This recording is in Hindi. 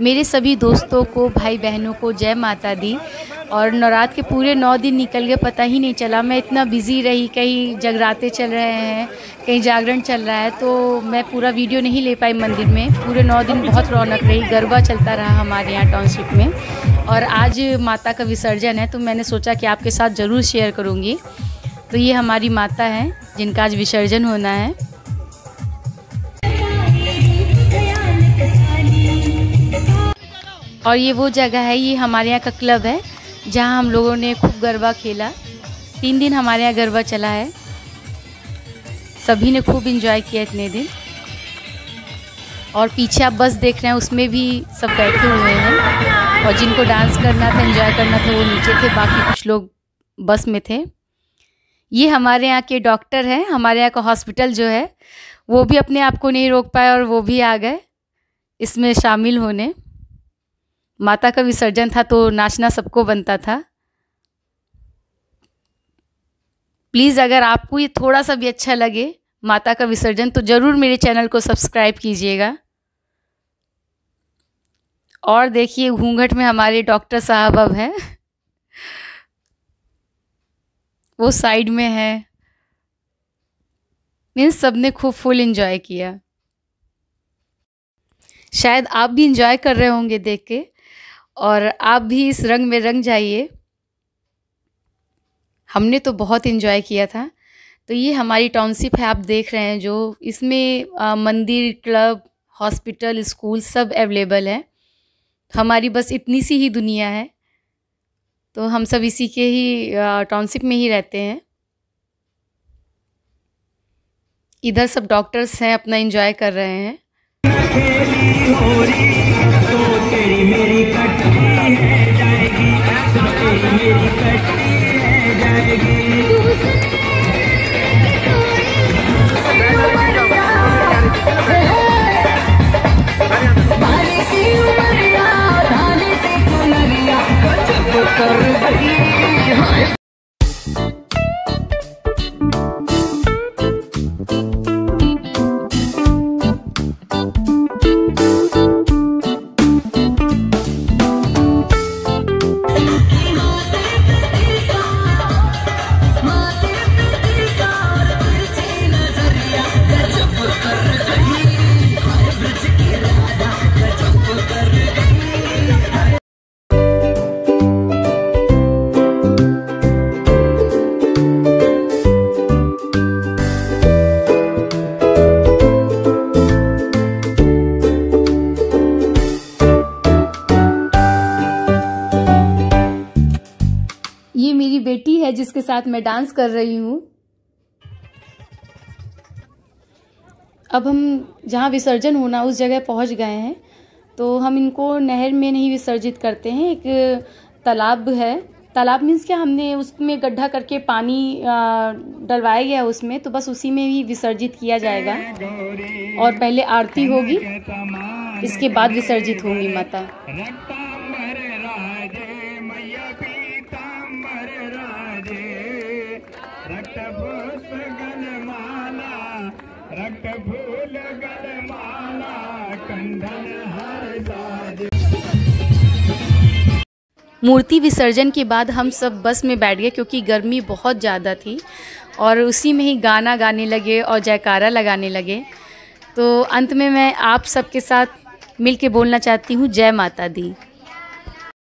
मेरे सभी दोस्तों को, भाई बहनों को जय माता दी। और नवरात्र के पूरे नौ दिन निकल गए, पता ही नहीं चला। मैं इतना बिज़ी रही, कहीं जगराते चल रहे हैं, कहीं जागरण चल रहा है तो मैं पूरा वीडियो नहीं ले पाई मंदिर में। पूरे नौ दिन बहुत रौनक रही, गरबा चलता रहा हमारे यहाँ टाउनशिप में। और आज माता का विसर्जन है तो मैंने सोचा कि आपके साथ ज़रूर शेयर करूँगी। तो ये हमारी माता हैं, जिनका आज विसर्जन होना है। और ये वो जगह है, ये हमारे यहाँ का क्लब है, जहाँ हम लोगों ने खूब गरबा खेला। तीन दिन हमारे यहाँ गरबा चला है। सभी ने खूब इंजॉय किया इतने दिन। और पीछे आप बस देख रहे हैं, उसमें भी सब बैठे हुए हैं। और जिनको डांस करना था एंजॉय करना था, वो नीचे थे, बाकी कुछ लोग बस में थे। ये हमारे यहाँ के डॉक्टर हैं, हमारे यहाँ का हॉस्पिटल जो है, वो भी अपने आप को नहीं रोक पाए और वो भी आ गए, इसमें शामिल होने। माता का विसर्जन था तो नाचना सबको बनता था। प्लीज़ अगर आपको ये थोड़ा सा भी अच्छा लगे माता का विसर्जन तो ज़रूर मेरे चैनल को सब्सक्राइब कीजिएगा। और देखिए, घूंघट में हमारे डॉक्टर साहब अब हैं। वो साइड में है। मीन्स सबने खूब फुल इंजॉय किया। शायद आप भी इंजॉय कर रहे होंगे देख के। और आप भी इस रंग में रंग जाइए। हमने तो बहुत इन्जॉय किया था। तो ये हमारी टाउनशिप है आप देख रहे हैं जो इसमें आ, मंदिर क्लब हॉस्पिटल स्कूल सब अवेलेबल है। हमारी बस इतनी सी ही दुनिया है। तो हम सब इसी के ही टाउनशिप में ही रहते हैं। इधर सब डॉक्टर्स हैं अपना एंजॉय कर रहे हैं। ये जिसके साथ मैं डांस कर रही हूँ। अब हम जहाँ विसर्जन होना उस जगह पहुँच गए हैं। तो हम इनको नहर में नहीं विसर्जित करते हैं, एक तालाब है। तालाब मीन्स क्या हमने उसमें गड्ढा करके पानी डलवाया गया उसमें तो बस उसी में ही विसर्जित किया जाएगा। और पहले आरती होगी, इसके बाद विसर्जित होंगी माता। रक्त फूल गलमाला कंधन हर मूर्ति विसर्जन के बाद हम सब बस में बैठ गए क्योंकि गर्मी बहुत ज़्यादा थी और उसी में ही गाना गाने लगे और जयकारा लगाने लगे। तो अंत में मैं आप सबके साथ मिल के बोलना चाहती हूँ, जय माता दी।